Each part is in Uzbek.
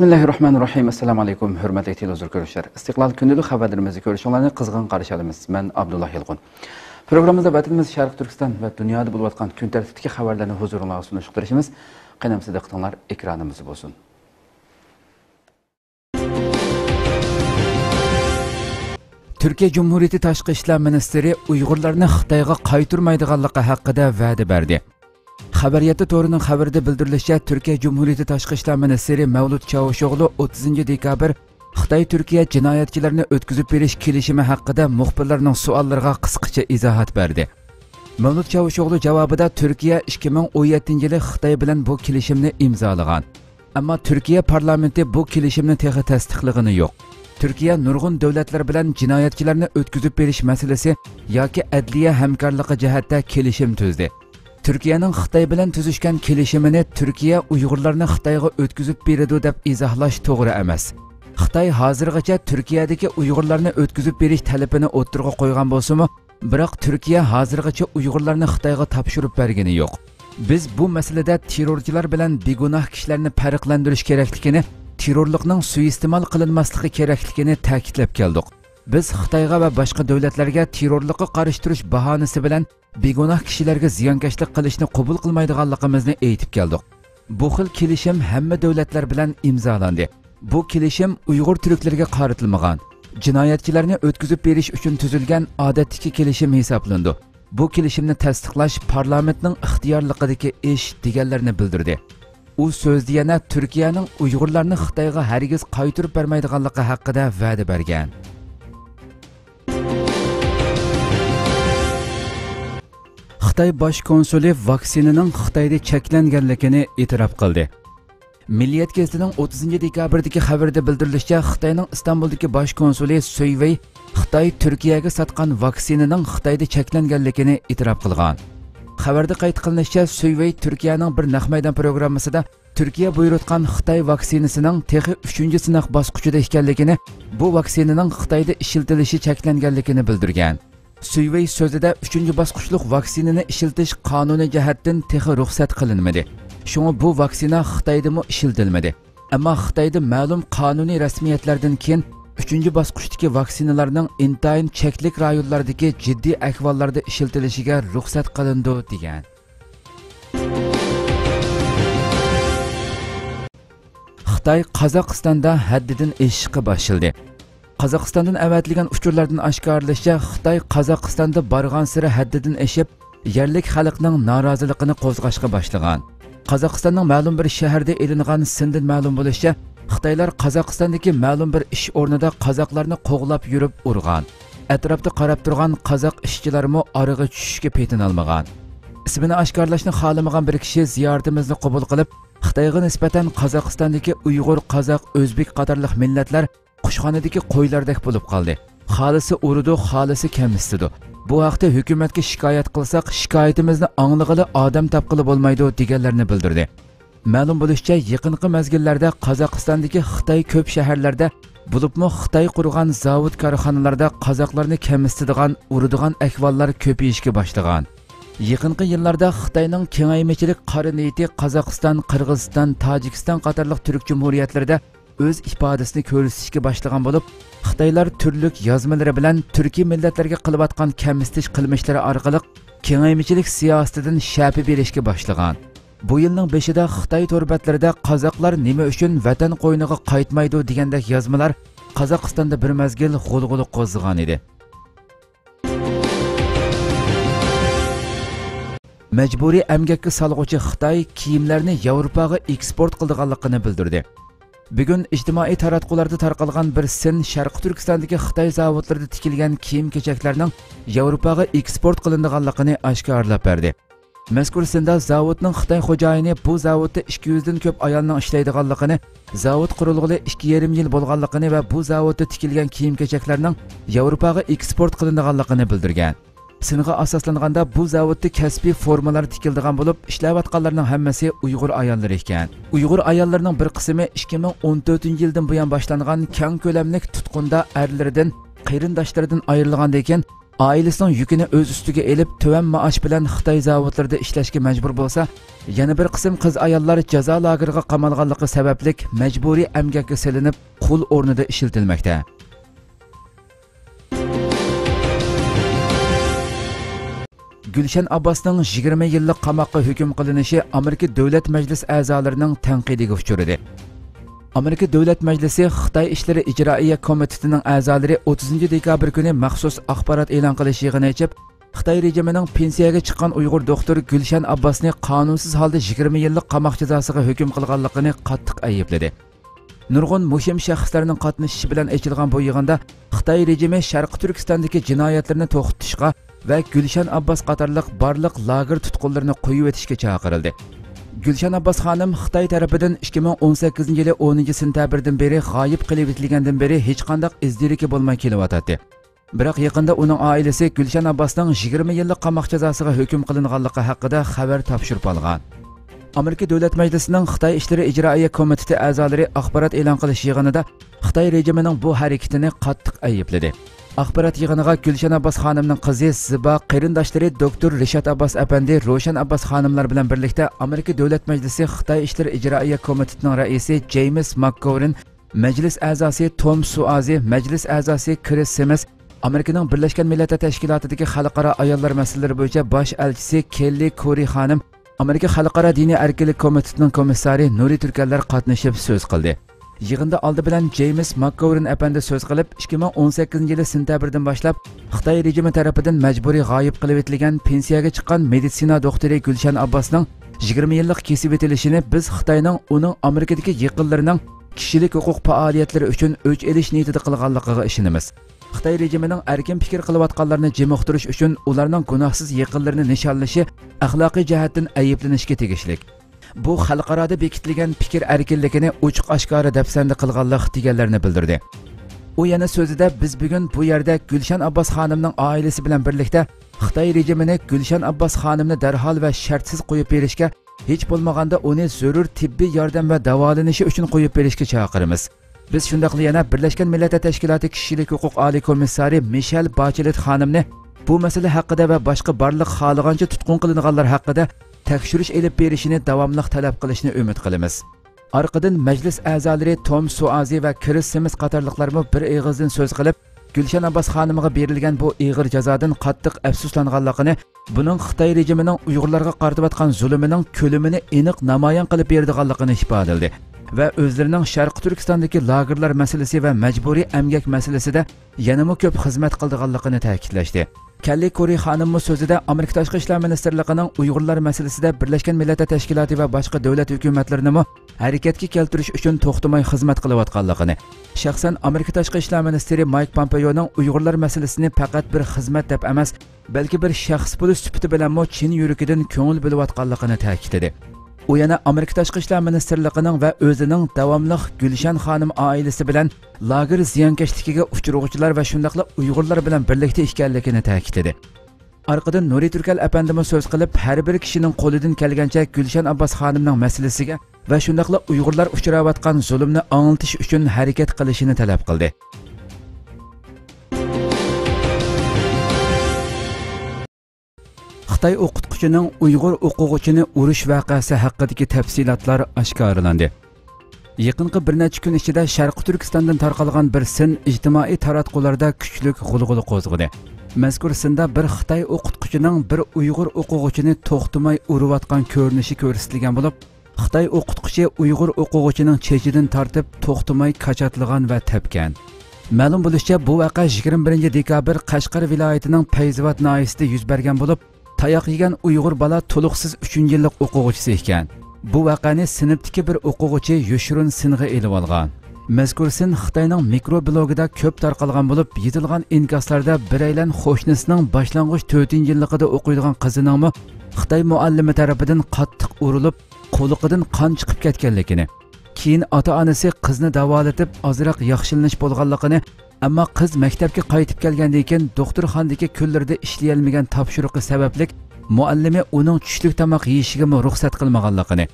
Bismillahirrahmanirrahim. Assalamu alaykum, hörmətli televizor görüşlər. İstiqlal gündəlik xəbərlərimizi görüşənlərinə qızğın qarşılayırıq. Mən Abdullah Yılğun. Proqramımızda vətənimiz Şərq Türkistan və dünyada olub atqan gün tərtibdəki xəbərlərini huzurunuza sunuşdurışımız. Qənəm sizə qıtanlar ekranımızı olsun. Türkiye Cumhuriyeti Taşqı İşlər Ministeri Uyğurlarını Xitayğa qaytırmaydığanlığı haqqında vədə verdi. Xabariyati to'rining xabarida bildirilishicha turkiya jumhuriyati tashqi ishlar ministri mavlud chavusho'g'lu 30 dekabr xitoy turkiya jinoyatchilarni o'tkazib berish kelishimi haqida muxbirlarning savollariga qisqacha izohat berdi. Mavlud chavusho'g'lu javobida turkiya 2017 yili xitoy bilan bu kelishimni imzolagan. Ammo turkiya parlamenti bu kelishimni texi tasdiqligini yo'q. Turkiya nurg'un davlatlar bilan jinoyatchilarni o'tkazib berish masalasi yoki adliya hamkorligi jihatda kelishim tuzdi. Turkiyaning xitoy bilan tuzishgan kelishimini turkiya uyg'urlarni xitoyga o'tkazib beradi deb izohlash to'g'ri emas xitoy hozirgacha turkiyadagi uyg'urlarni o'tkazib berish talabini o'ttirg'a qo'ygan bo'lsimi biroq turkiya hozirgacha uyg'urlarni xitoyga topshirib bergani yo'q biz bu masalada terrorchilar bilan begunoh kishilarni farqlandirish kerakligini terrorlikning suiiste'mol qilinmasligi kerakligini ta'kidlab keldik biz xitoyga va boshqa davlatlarga terrorlikqa qarshi turish bahonasi bilan begunoh kishilarga ziyonkashlik qilishni qabul qilmaydiganligimizni aytib keldik. Bu xil kelishim hamma davlatlar bilan imzolandi. Bu kelishim uyg'ur turklarga qaratilmagan. Jinoyatchilarni o'tkazib berish uchun tuzilgan odatdagi kelishim hisoblandi. Bu kelishimni tasdiqlash parlamentning ixtiyorligidagi ish deganlarni bildirdi. U so'zda yana turkiyaning uyg'urlarni xitoyga hargiz qaytirib bermaydiganligi haqida va'da bergan. Xitoy bosh konsuli vaksinaning xitoyda cheklanganligini e'tirof qildi. Milliyat gazetining 30 dekabrdagi xabarda bildirilishicha xitoyning istanbuldagi bosh konsuli suyvey xitoy turkiyaga sotgan vaksinaning xitoyda cheklanganligini e'tirof qilgan. Xabarda qayd qilinishicha suyvey turkiyaning bir naq maydon programmasida turkiya buyurtgan xitoy vaksinasining texi uchinchi sinaq bosqichida ekanligini bu vaksinaning xitoyda ishiltilishi cheklanganligini bildirgan. Suyvey so'zida uchinchi bosqichliq vaksinini işiltiş qonuniy jihatdan texi ruxsat qilinmadi. Shunga bu vaksina xitoydami ishiltilmadi ammo xitoyda ma'lum qonuniy rasmiyatlardan keyin 3-bosqichdagi vaksinalarning intayin cheklik rayonlardagi jiddiy ahvollarda ishiltilishiga ruxsat qilindi degan xitoy qozog'istonda haddidan eshishga boshildi. Qozog'istondan avatilgan uchurlardan oshkorlashicha xitoy qozog'istonda borgan siri haddidan eshib yerlik xalqning noroziligini qo'zg'ashga boshlagan. Qozog'istonning ma'lum bir shaharda ilingan sindin ma'lum bo'lishicha xitoylar qozog'istondagi ma'lum bir ish o'rnida qozoqlarni qo'g'lab yurib urgan. Atrofda qarab turgan qozoq ishchilarmi orig'i tushishga petinolmagan ismini oshkorlashni xohlamagan bir kishi ziyoratimizni qabul qilib xitoyga nisbatan qozog'istondagi uyg'ur qozoq o'zbek qatorliq millatlar qushxonadagi qo'ylardek bo'lib qoldi xolisi uridi xolisi kamistidi bu haqda hukumatga shikoyat qilsak shikoyatimizni anglig'ili odam topqili bo'lmaydi deganlarni bildirdi. Ma'lum bo'lishicha yaqinqi mazgillarda qozog'istondagi xitoy ko'p shaharlarda bo'libmi xitoy qurgan zavod korxonalarda qozoqlarni kamistadigan uradigan ahvollar ko'payishga boshlagan. Yaqinqi yillarda xitoyning kengaymichilik qora niyati qozog'iston qirg'iziston tojikiston qatorliq turk jumhuriyatlarida o'z ifodasini ko'rsatishga boshlagan bo'lib xitoylar turlik yozmalari bilan turkiy millatlarga qilayotgan kamsitish qilmishlari orqali kengaymichilik siyosatidan shapi berishga boshlagan. Bu yilning beshida xitoy to'rbatlarida qozoqlar nima uchun vatan qo'yniga qaytmaydi degandek yozmalar qozog'istonda bir mazgil g'ulg'uli qo'zg'agan edi. Majburiy amgakka solg'uvchi xitoy kiyimlarni yevropaga eksport qilganligini bildirdi. Bugun ijtimoiy taratqularda tarqalgan bir sin sharqi turkistondagi xitoy zavodlarida tikilgan kiyim kechaklarning yevropaga eksport qilinadiganligini oshkorlab berdi. Mazkur sinda zavodning xitoy xo'jayini bu zavodda 200 dan ko'p ayolning ishlaydiganligini zavod qurilg'ili ikki yarim yil bo'lganligini va bu zavodda tikilgan kiyim kechaklarning yevropaga eksport qilinadiganligini bildirgan. Singa asoslanganda bu zavodda kasbiy formalar tikildigan bo'lib ishlayotganlarning hammasi uyg'ur ayollari ekan. Uyg'ur ayollarining bir qismi 2014 yildan buyon boshlangan kang ko'lamli tutqunda erlaridan qarindoshlaridan ayrilgandan keyin oilasining yukini o'z ustiga elib tuvan maosh bilan xitoy zavodlarida ishlashga majbur bo'lsa yana bir qism qiz ayollar jazo lageriga qamalganligi sababli majburiy amgakka silinib qul o'rnida ishlatilmoqda. Gulshan abbosning 20 yillik qamoqqa hukm qilinishi amerika davlat majlis a'zolarining tanqidiga uchradi. Amerika davlat majlisi xitoy ishlari ijroiya komitetining a'zolari 30 dekabr kuni maxsus axborot e'lon qilish yig'ini ichib xitoy rejimining pensiyaga chiqqan uyg'ur doktor gulshan abbosni qonunsiz holda 20 yillik qamoq jazosiga hukm qilganligini qattiq aybladi. Nurg'un muhim shaxslarning qatnashishi bilan ochilgan bu yig'inda xitoy rejimi sharqi turkistondagi jinoyatlarni to'xtatishga va gulshan abbos qatorliq barliq lager tutqunlarini qo'yib o'tishga chaqirildi gulshan abbos xonim xitoy tarafidan 2018 yili 10 sentabrdan beri g'oyib qilib etilgandan beri hech qanday izdiriki bo'lmay kelyotadi biroq yaqinda uning oilasi gulshan abbosning 20 yillik qamoq jazosiga hukm qilinganligi haqida xabar topshirib olgan. Amerika davlat majlisining xitoy ishlari ijroiya komiteti a'zolari axborot e'lon qilish yig'inida xitoy rejimining bu harakatini qattiq aybladi. Axborot yig'iniga gulshan abbos xonimning qizi ziba qarindoshlari doktor rishat abbos apandi ro'shan abbos xonimlar bilan birlikda amerika davlat majlisi xitoy ishlar ijroiya komitetining raisi jeyms makkovrin majlis a'zosi tom suazi majlis a'zosi kris semis amerikaning birlashgan millatlar tashkilotidagi xalqaro ayollar masalalari bo'yicha bosh elchisi kelli kori xonim amerika xalqaro diniy erkinlik komitetining komissari nuri turkanlar qatnashib so'z qildi. Yig'inda oldi bilan jeyms makkovrin apandi so'z qilib 2018 yili sentabrdan boshlab xitoy rejimi tarafidan majburiy g'oyib qilib etilgan pensiyaga chiqqan meditsina doktori gulshan abbosning 20 yillik kesib etilishini biz xitoyning uning amerikadagi yaqinlarining kishilik huquq faoliyatlari uchun o'ch elish niyatida qilganligiga ishonamiz. Xitoy rejimining erkin fikr qilayotganlarni jimoqtirish uchun ularning gunohsiz yaqinlarini nishonlashi axloqiy jihatdan ayblanishga tegishlik. Bu xalqaroda bekitilgan fikr erkinligini ochiq oshkora dafsanda qilganlik deganlarini bildirdi. U yana so'zida biz bugun bu yerda gulshan abbos xonimning oilasi bilan birlikda xitoy rejimini gulshan abbos xonimni darhol va shartsiz qo'yib berishga hech bo'lmaganda uni zarur tibbiy yordam va davolanishi uchun qo'yib berishga chaqiramiz. Biz shundoqla yana birlashgan millatlar tashkiloti kishilik huquq oliy komissari mishel bachelet xonimni bu masala haqida va boshqa barliq xohlagancha tutqun qilinganlar haqida tekşürüş elib berishini davomli talab qilishni umid qilamiz orqadan majlis a'zolari tom suazi va Chris Sims qatorliqlarmi bir eg'izdan so'z qilib gulshan Abbas xonimiga berilgan bu ig'ir jazodan qattiq afsuslanganligini buning xitoy rejimining uyg'urlarga qaratayotgan zulmining ko'limini aniq namoyon qilib berdiganligini ifodaladi va o'zlarining sharqi turkistondagi lagerlar masalasi va majburiy amgak masalasida yanımı köp xizmat qildiganligini ta'kidlashdi kalli kori xonimmi so'zida amerika tashqi ishlar ministrligining uyg'urlar masalasida birlashgan millatlar tashkiloti va boshqa davlat hukumatlarini harakatga keltirish uchun to'xtamay xizmat qilayotganligini shaxsan amerika tashqi ishlar ministri mayk pompeyoning uyg'urlar masalasini faqat bir xizmat deb emas balki bir shaxs bo'lish sifati bilan chin yuragidan ko'ngil bo'layotganligini ta'kidladi. U yana amerika tashqi ishlar ministrligining va o'zining davomliq gulshan xonim oilasi bilan lager ziyonkashligiga uchrag'uvchilar va shundoqla uyg'urlar bilan birlikda ekanligini ta'kidladi. Orqadan nuri turkal apandimi so'z qilib har bir kishining qo'lidan kelgancha gulshan abbos xonimning masalasiga va shundoqla uyg'urlar uchrayotgan zulmni anglitish uchun harakat qilishini talab qildi. Xitoy o'qituvchining uyg'ur o'quvchini urish voqeasi haqidagi tafsilotlar oshkorlandi. Yaqinqi bir necha kun ichida sharqi turkistondan tarqalgan bir sin ijtimoiy taratqularda kuchlik g'ulg'ula qo'zg'adi. Mazkur sinda bir xitoy o'qituvchining bir uyg'ur o'quvchini to'xtamay urayotgan ko'rinishi ko'rsatilgan bo'lib xitoy o'qituvchi uyg'ur o'quvchining chechidan tortib to'xtamay kachatlagan va tepgan. Ma'lum bo'lishicha bu voqea 21 dekabr qashqar viloyatining payzivot noyasida yuz bergan bo'lib tayoq yegan uyg'ur bola to'liqsiz uchinchi yillik o'quvchisi ekan. Bu voqeani sinfdagi bir o'quvchi yoshirin singa elib olgan. Mazkur sin xitoyning mikroblogida ko'p tarqalgan bo'lib yozilgan inkoslarda biraylan qo'shnisining boshlang'ich to'rtinchi yilligida o'qiydigan qiziningmi xitoy muallimi tarafidan qattiq urilib qo'liqidan qon chiqib ketganligini keyin ota onasi qizni davolatib ozroq yaxshilanish bo'lganligini ammo qiz maktabga qaytib kelgandan keyin doktorxonadagi kunlarda ishlayolmagan topshiriqi sababli muallimi uning tushlik tomoq yeyishiga ruxsat qilmaganligini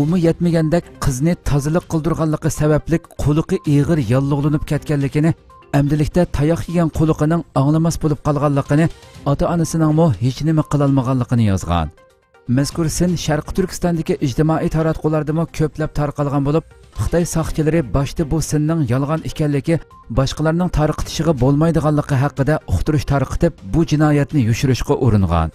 umi yetmagandek qizni tozalik qildirganligi sababli quliqi ig'ir yallig'lanib ketganligini amdilikda tayoq yegan quliqining anglamas bo'lib qolganligini ota onasining hech nima qilolmaganligini yozgan. Mazkur sin sharqi turkistondagi ijtimoiy taratqulardami ko'plab tarqalgan bo'lib xitoy soqchilari boshda bu sinning yolg'on ekanligi boshqalarning tarqitishiga bo'lmaydiganligi haqida uqtirish tarqitib bu jinoyatni yushirishga uringan.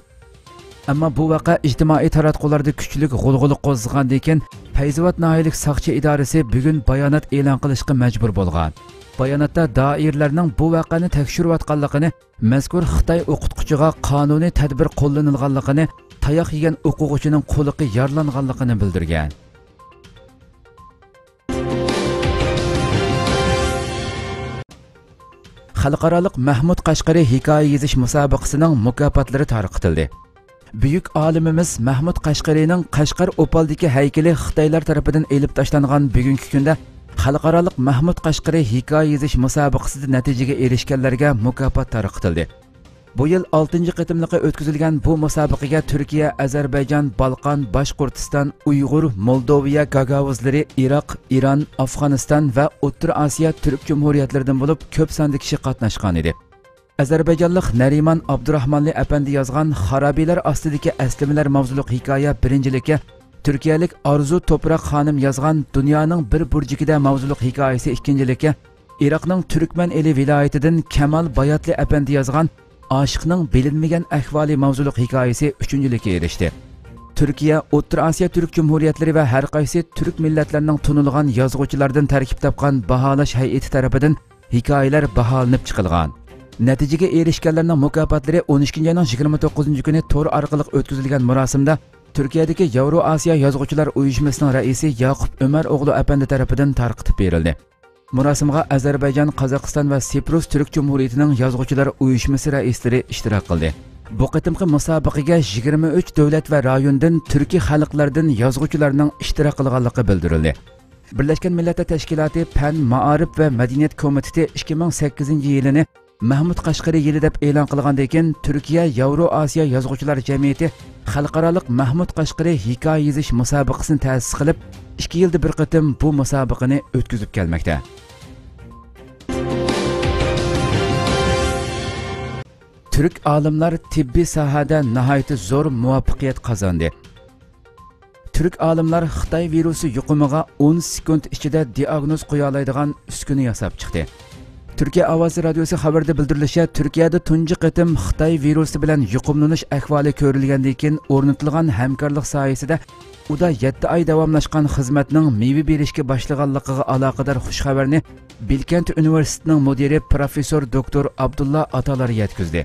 Ammo bu vaqa ijtimoiy taratqularda kuchlik g'ulg'uli qo'zg'agandan keyin fayzovat noyalik soqchi idorasi bugun bayonot e'lon qilishga majbur bo'lgan. Bayonotda doirlarning bu vaqani tekshirayotganligini mazkur xitoy o'qituvchiga qonuniy tadbir qo'llanilganligini tayoq yegan o'quvchining qo'liqi yorlanganligini bildirgan. Xalqaroliq mahmud qashqari hikoya yozish musobaqasining mukofotlari tarqitildi buyuk olimimiz mahmud qashqariyning qashqar opaldagi haykali xitoylar tarafidan elib tashlangan bugungi kunda xalqaroliq mahmud qashqariy hikoya yozish musobaqasida natijaga erishganlarga mukofot tarqitildi bu yil oltinchi qitimliqi o'tkazilgan bu musobaqaga turkiya ozarbayjon balqon boshqurtiston uyg'ur moldoviya gagavuzlari iroq Iran, afg'oniston va o'rta osiyo turk jumhuriyatlaridan bo'lib ko'p sonda kishi qatnashgan edi. Ozarbayjonlik narimon abdurahmonli apandi yozgan xarobiylar ostidagi aslimlar mavzuliq hikoya birinchilikka turkiyalik orzu to'proq xonim yozgan dunyoning bir burjigida mavzuliq hikoyasi ikkinchilikka iroqning turkman eli viloyatidan kamal bayatli apandi yozgan oshiqning bilinmagan ahvoli mavzuliq hikoyasi uchinchilikka erishdi turkiya o'rta osiyo turk jumhuriyatlari va har qaysi turk millatlarining tunilgan yozuvchilardan tarkib topgan baholash hay'ati tarafidan hikoyalar baholanib chiqilgan natijaga erishganlarning mukofotlari 12 oyning 29 kuni to'r orqali o'tkazilgan marosimda turkiyadagi yevro osiyo yozuvchilar uyushmasining raisi yoqub umar o'g'li apandi tarafidan tarqitib berildi murosimga ozarbayjon qozog'iston va siprus turk jumhuriyatining yozuvchilar uyushmasi raislari ishtirok qildi bu qitimqi musobaqaga 23 davlat va rayondan turkiy xalqlardan yozuvchilarning ishtirok qilganligi bildirildi. Birlashgan millatlar tashkiloti pan maarif va madaniyat komiteti 2008 yilini mahmud qashqari yili deb e'lon qilgandan keyin turkiya yevro osiyo yozuvchilar jamiyati xalqaroliq mahmud qashqari hikoya yozish musobaqasini ta'sis qilib 2 yilda bir qatim bu musobaqani o'tkazib kelmoqda turk olimlar tibbiy sohada nihoyatda zo'r muvaffaqiyat qozondi. Turk olimlar xitoy virusi yuqumiga 10 sekund ichida diagnoz qo'ya oladigan uskuna yasab chiqdi. Turkiya ovozi radiosi xabarda bildirilishicha turkiyada tunji qatim xitoy virusi bilan yuqumlanish ahvoli ko'rilgandan keyin o'rnatilgan hamkorlik soyasida uda 7 oy davomlashgan xizmatning meva berishga boshlaganligiga aloqador xushxabarni bilkent universitetining mudiri professor doktor abdulla atalar yetkazdi.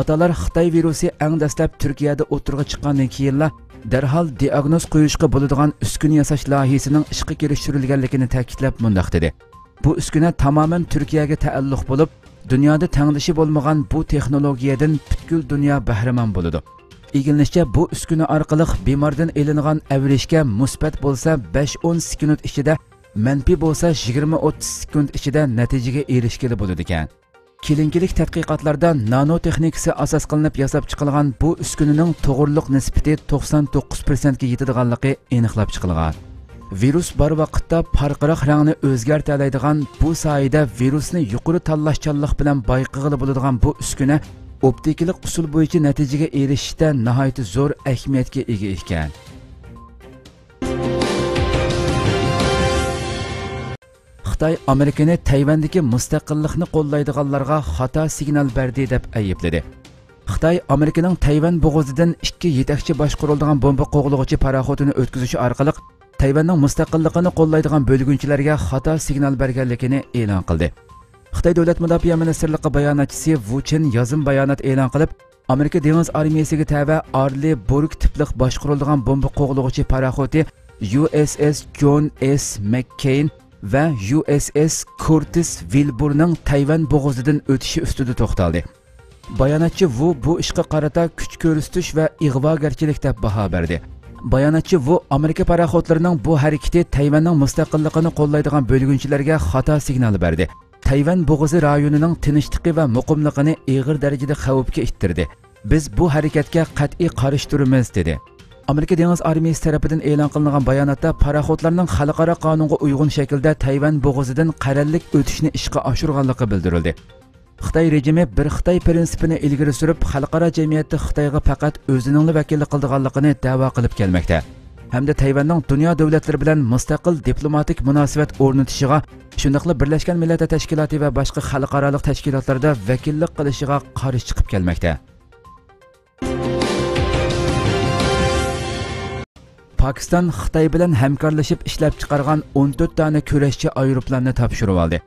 Atalar xitoy virusi eng dastlab turkiyada o'tirg'a chiqqandan keyinla darhol diagnoz qo'yishga bo'ladigan uskun yasash loyihasining ishga kirishtirilganligini ta'kidlab mundoq dedi. Bu uskuna tamoman turkiyaga taalluq bo'lib dunyoda tangdishi bo'lmagan bu texnologiyadan butkul dunyo bahramand bo'ladi. Egilishicha bu uskuna orqali bemordan elingan avrishga musbat bo'lsa 5-10 sekund ichida manfiy bo'lsa 20-30 sekund ichida natijaga erishgili bo'ladi ekan. Kelinkilik tadqiqotlarda nanotexnikasi asos qilinib yasab chiqilgan bu uskunaning to'g'riliq nisbati 99% ga yetadiganligi aniqlab chiqilgan. Virus bor vaqtda farqiroq rangni o'zgartiradigan bu soyada virusni yuqori tanlashchanlik bilan bayqig'ili bo'ladigan bu uskuna optikalik usul bo'yicha natijaga erishishda nihoyatda zo'r ahamiyatga ega ekan. Xitoy amerikani tayvandagi mustaqillikni qo'llaydiganlarga xato signal berdi deb aybladi xitoy amerikaning tayvan bo'g'ozidan ikki yetakchi boshqariladigan bomba qo'g'lug'uchi paraxotini o'tkazishi orqali tayvanning mustaqilligini qo'llaydigan bo'lgunchilarga xato signal berganligini e'lon qildi. Xitoy davlat mudofaa ministrligi bayonotchisi Wu chen yozim bayonot e'lon qilib amerika dengiz armiyasiga tava arli burg tipliq boshqariladigan bomba qo'g'lug'uchi paraxoti uss john s. Mccain va uss curtis vilburning tayvan bo'g'ozidan o'tishi ustida to'xtaldi. Bayonotchi vu bu ishga qarata kuch ko'rsatish va ig'vogarchilik deb baho berdi. Bayonotchi vu amerika paraxodlarining bu harakati tayvanning mustaqilligini qo'llaydigan bo'lgunchilarga xato signal berdi. Tayvan bo'g'ozi rayonining tinchligi va muqimligini ig'ir darajada xavfga ittirdi. Biz bu harakatga qat'iy qarshi turimiz dedi. Amerika dengiz armiyasi tarafidan e'lon qilingan bayonotda paraxodlarning xalqaro qonunga uyg'un shaklda tayvan bo'g'ozidan qarallik o'tishni ishga oshirganligi bildirildi. Xitoy rejimi bir xitoy prinsipini ilgari surib xalqaro jamiyatda xitoyga faqat o'zining vakillik qildiganligini da'vo qilib kelmoqda. Hamda tayvanning dunyo davlatlari bilan mustaqil diplomatik munosabat o'rnatishiga shundoqla birlashgan millatlar tashkiloti va boshqa xalqaro tashkilotlarda vakillik qilishiga qarshi chiqib kelmoqda. Pakistan xitoy bilan hamkorlashib ishlab chiqargan 14 dona kurashchi aeroplanni topshirib oldi.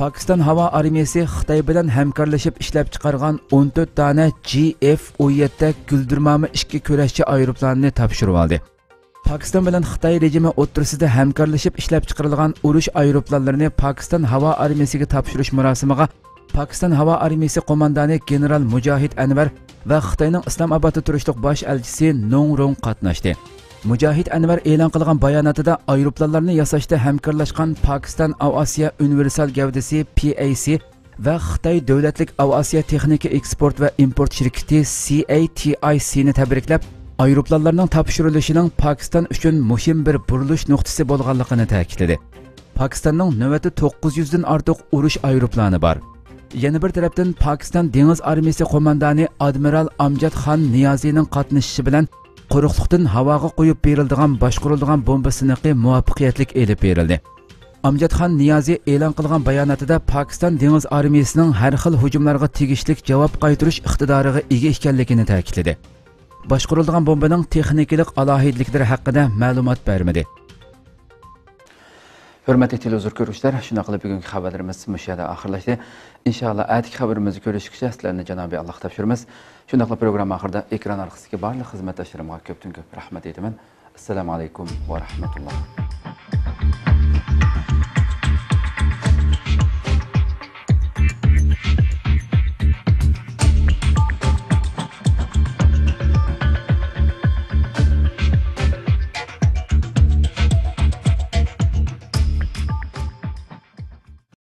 Pakistan havo armiyasi xitoy bilan hamkorlashib ishlab chiqargan 14 dona gf 17 guldirmami ikki kurashchi aeroplanni topshirib oldi. Pakistan bilan xitoy rejimi o'ttirisida hamkorlashib ishlab chiqarilgan urush aeroplanlarini Pakistan havo armiyasiga topshirish marosimiga Pakistan havo armiyasi qo'mondoni general mujohid anvar va xitoyning islomobodda turishliq bosh elchisi nong rong qatnashdi. Mujohid anvar e'lon qilgan bayonotida aeroplanlarni yasashda hamkorlashgan pokiston avasiya universal gavdasi pac va xitoy davlatlik avasiya texnika eksport va import shirkati caticni tabriklab aeroplanlarning topshirilishining pokiston uchun muhim bir burilish nuqtasi bo'lganligini ta'kidladi. Pokistonning navbati 900 dan ortiq urush aeroplani bor. Yana bir tarafdan pokiston dengiz armiyasi qo'mondoni admiral amjad xon niyoziyning qatnashishi bilan quruqliqdan havoga qo'yib berildigan boshqariladigan bomba siniqi muvaffaqiyatlik elib berildi amjadxon niyoziy e'lon qilgan bayonotida pokiston dengiz armiyasining har xil hujumlarga tegishlik javob qaytarish iqtidoriga ega ekanligini ta'kidladi boshqarilgan bombaning texnikalik alohidliklari haqida ma'lumot bermadi hurmatli televizor ko'ruvchilar shuna qilib bugungi xabarlarimiz mushu yerda oxirlashdi. Inshaalloh atigi xabarimizni ko'rishguncha sizlarni janobiy alloh topshiramiz. Qilib programma oxirida ekran orqasidagi barliq xizmatdoshlarimga ko'pdan ko'p rahmat aytaman. Assalomu alaykum va rahmatulloh.